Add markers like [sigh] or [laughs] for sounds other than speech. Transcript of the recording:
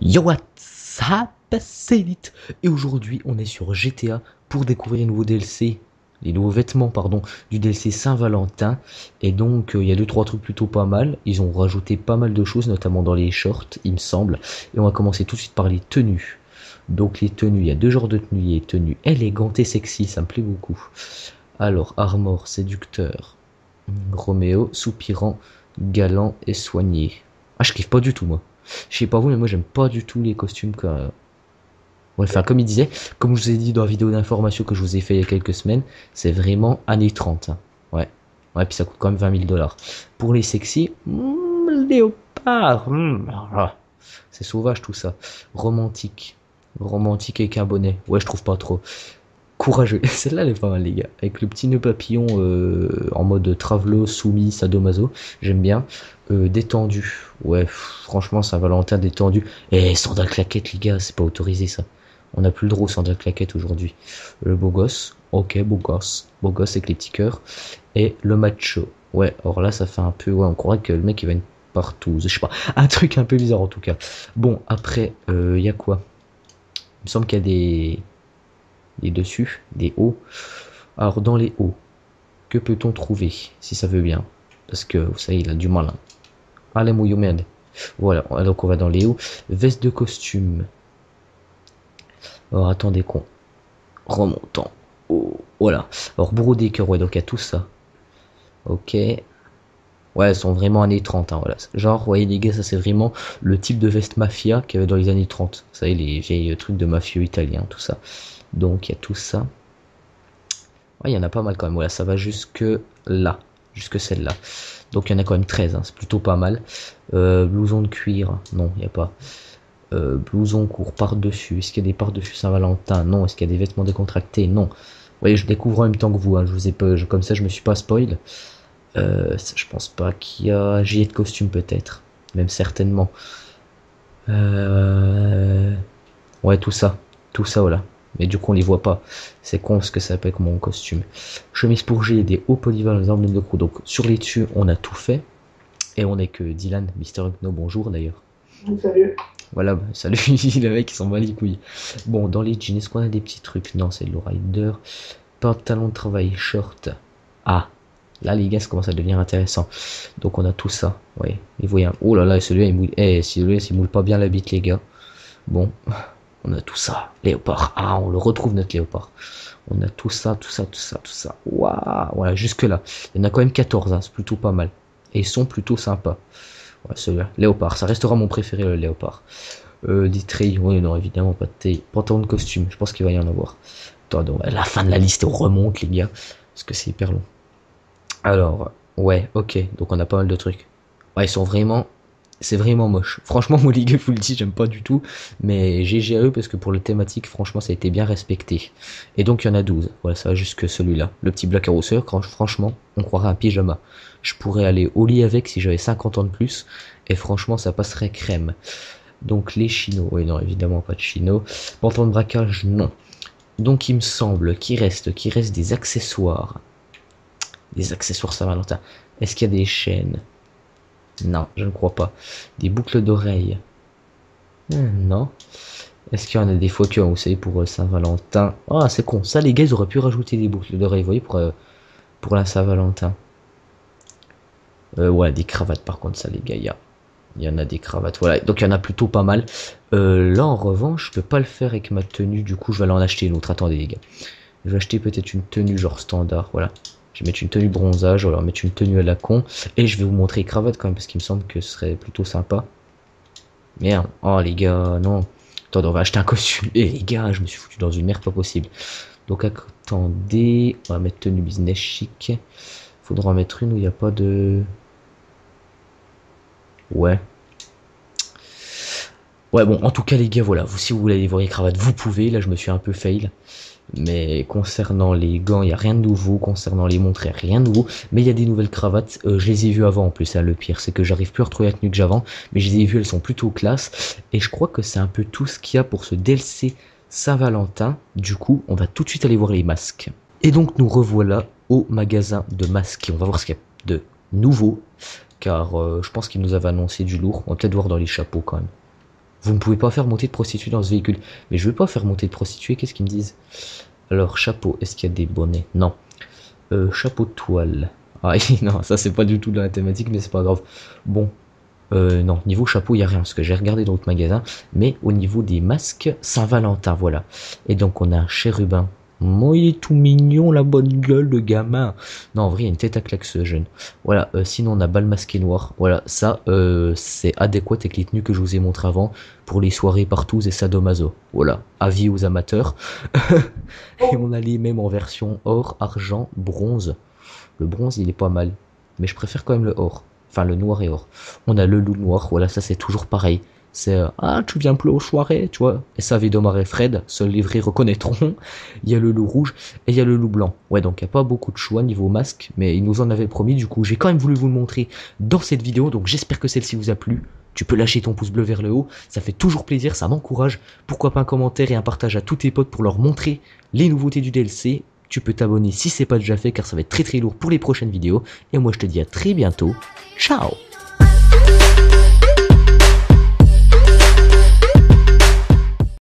Yo what's up c'est Elite Et aujourd'hui on est sur GTA pour découvrir les nouveaux DLC, les nouveaux vêtements pardon, du DLC Saint-Valentin. Et donc euh, il y a deux trois trucs plutôt pas mal, ils ont rajouté pas mal de choses notamment dans les shorts il me semble. Et on va commencer tout de suite par les tenues. Donc les tenues, il y a deux genres de tenues, il y a tenues élégantes et sexy, ça me plaît beaucoup. Alors Armor, séducteur, Roméo, soupirant, galant et soigné. Ah je kiffe pas du tout moi. Je sais pas vous, mais moi j'aime pas du tout les costumes que. Ouais, enfin, comme il disait, comme je vous ai dit dans la vidéo d'information que je vous ai fait il y a quelques semaines, c'est vraiment années 30. hein. Ouais. Ouais, puis ça coûte quand même 20 000 dollars. Pour les sexy, hmm, léopard. hmm, c'est sauvage tout ça. Romantique. Romantique un bonnet. Ouais, je trouve pas trop. Courageux. [laughs] Celle-là, elle est les gars. Avec le petit nœud papillon euh, en mode travelo, soumis, sadomaso. J'aime bien. Euh, détendu. Ouais, franchement, Saint-Valentin détendu. Et sandales claquettes, les gars, c'est pas autorisé ça. On n'a plus le droit aux sandales claquettes aujourd'hui. Le beau gosse. Ok, beau gosse. Beau gosse avec les petits cœurs. Et le macho. Ouais, alors là, ça fait un peu. Ouais, on croirait que le mec, il va une partouze. Je sais pas. [laughs] Un truc un peu bizarre en tout cas. Bon, après, il euh, y a quoi? Il me semble qu'il y a des. Des dessus, des hauts. Alors, dans les hauts, que peut-on trouver Si ça veut bien? Parce que, vous savez, il a du mal. hein. Allez, mouillou merde. Voilà, donc on va dans les hauts. Veste de costume. Alors, attendez qu'on remonte en haut. Voilà. Alors, bourreau des cœurs, donc il y a tout ça. Ok. Ouais, elles sont vraiment années 30, hein, voilà. Genre, vous voyez les gars, ça c'est vraiment le type de veste mafia qu'il y avait dans les années 30. Vous savez, les vieilles trucs de mafieux italiens, tout ça. Donc, il y a tout ça. Ouais, il y en a pas mal quand même. Voilà, ça va jusque là. Jusque celle-là. Donc, il y en a quand même 13, hein, c'est plutôt pas mal. Euh, blouson de cuir, non, il n'y a pas. Euh, blouson court par-dessus. Est-ce qu'il y a des par-dessus Saint-Valentin? Non. Est-ce qu'il y a des vêtements décontractés? Non. Vous voyez, je découvre en même temps que vous. hein, Je vous ai pas, comme ça, je me suis pas spoil. Euh, je pense pas qu'il y a gilet de costume peut-être. Même certainement. Euh, Ouais, tout ça. Tout ça, voilà. Mais du coup, on les voit pas. C'est con ce que ça s'appelle comme mon costume. Chemise pour G, des hauts polyvalents, emblèmes de crew. Donc, sur les dessus, on a tout fait. Et on est que Dylan, Mister Hypno, bonjour d'ailleurs. Salut. Voilà, bah, salut, [laughs] le mec il s'en bat les couilles. Bon, dans les jeans, est-ce qu'on a des petits trucs? Non, c'est le rider. Pantalon de travail, short. Ah, là les gars, ça commence à devenir intéressant. Donc on a tout ça, ouais. Et voyez, oh là là, celui-là il mouille. Eh, celui-là il mouille pas bien la bite les gars. Bon, [laughs] on a tout ça. Léopard. Ah, on le retrouve notre léopard. On a tout ça, tout ça, tout ça, tout ça. Waouh, voilà, jusque là. Il y en a quand même 14, hein, c'est plutôt pas mal. Et ils sont plutôt sympas. Ouais, celui-là. Léopard, ça restera mon préféré, le léopard. Euh, des oui, non, évidemment, pas de taille. Pantalon de costume, je pense qu'il va y en avoir. Attends, à la fin de la liste, on remonte, les gars, parce que c'est hyper long. Alors, ouais, ok, donc on a pas mal de trucs. Ouais, ils sont vraiment. C'est vraiment moche. Franchement, [laughs] moi, je vous le j'aime pas du tout. Mais GG à parce que pour le thématique, franchement, ça a été bien respecté. Et donc, il y en a 12. Voilà, ça va jusque celui-là. Le petit Black Arrow quand franchement, on croirait un pyjama. Je pourrais aller au lit avec si j'avais 50 ans de plus. Et franchement, ça passerait crème. Donc les chinos, oui non évidemment pas de chinos. Pantalon de braquage, non. Donc il me semble qu'il reste, qu'il reste des accessoires. Des accessoires Saint-Valentin. Est-ce qu'il y a des chaînes? Non, je ne crois pas. Des boucles d'oreilles? Hmm, Non. Est-ce qu'il y en a des faux cœurs, vous savez, pour euh, Saint-Valentin? Ah, c'est con. Ça, les gars, ils auraient pu rajouter des boucles d'oreilles, vous voyez, pour, euh, la Saint-Valentin. Euh, ouais, des cravates, par contre, ça, les gars, il y a. Y en a des cravates, voilà. Donc il y en a plutôt pas mal. Euh, là, en revanche, je peux pas le faire avec ma tenue. Du coup, je vais aller en acheter une autre. Attendez, les gars. Je vais acheter peut-être une tenue genre standard, voilà. Je vais mettre une tenue bronzage, vais leur mettre une tenue à la con. Et je vais vous montrer les cravates quand même, parce qu'il me semble que ce serait plutôt sympa. Merde. Oh, les gars, non. Attendez, on va acheter un costume. Eh, les gars, je me suis foutu dans une merde pas possible. Donc, attendez. On va mettre tenue business chic. Faudra en mettre une où il n'y a pas de... Ouais. Ouais, bon, en tout cas, les gars, voilà. Vous, si vous voulez aller voir les cravates, vous pouvez. Là, je me suis un peu fail. Mais concernant les gants, il n'y a rien de nouveau. Concernant les montres, il n'y a rien de nouveau. Mais il y a des nouvelles cravates. Euh, je les ai vues avant en plus. hein, le pire, c'est que j'arrive plus à retrouver la tenue que j'avais. Mais je les ai vues, elles sont plutôt classe. Et je crois que c'est un peu tout ce qu'il y a pour ce DLC Saint-Valentin. Du coup, on va tout de suite aller voir les masques. Et donc, nous revoilà au magasin de masques. On va voir ce qu'il y a de nouveau. Car euh, je pense qu'il nous avait annoncé du lourd. On va peut-être voir dans les chapeaux quand même. Vous ne pouvez pas faire monter de prostituées dans ce véhicule. Mais je veux pas faire monter de prostituées, qu'est-ce qu'ils me disent? Alors, chapeau, est-ce qu'il y a des bonnets? Non. Euh, chapeau de toile. Ah [laughs] non, ça c'est pas du tout dans la thématique, mais c'est pas grave. Bon, euh, non, niveau chapeau, il n'y a rien, parce que j'ai regardé dans l'autre magasin. Mais au niveau des masques, Saint-Valentin, voilà. Et donc, on a un chérubin moi, il est tout mignon, la bonne gueule, le gamin. Non, en vrai, il a une tête à claque, ce jeune. Voilà, euh, sinon, on a bal masqué noir. Voilà, ça, euh, c'est adéquat avec les tenues que je vous ai montré avant pour les soirées partout et sadomaso. Voilà, avis aux amateurs. [laughs] et on a les mêmes en version or, argent, bronze. Le bronze, il est pas mal. Mais je préfère quand même le or. Enfin, le noir et or. On a le loup noir. Voilà, ça, c'est toujours pareil. C'est euh, Ah, tu viens plus aux soirées, tu vois. Et ça, Vidomar et Fred, seuls les vrais reconnaîtront. Il y a le loup rouge et il y a le loup blanc. Ouais, donc il n'y a pas beaucoup de choix niveau masque, mais ils nous en avaient promis. Du coup, j'ai quand même voulu vous le montrer dans cette vidéo. Donc j'espère que celle-ci vous a plu. Tu peux lâcher ton pouce bleu vers le haut, ça fait toujours plaisir, ça m'encourage. Pourquoi pas un commentaire et un partage à tous tes potes pour leur montrer les nouveautés du DLC. Tu peux t'abonner si c'est pas déjà fait car ça va être très très lourd pour les prochaines vidéos. Et moi je te dis à très bientôt. Ciao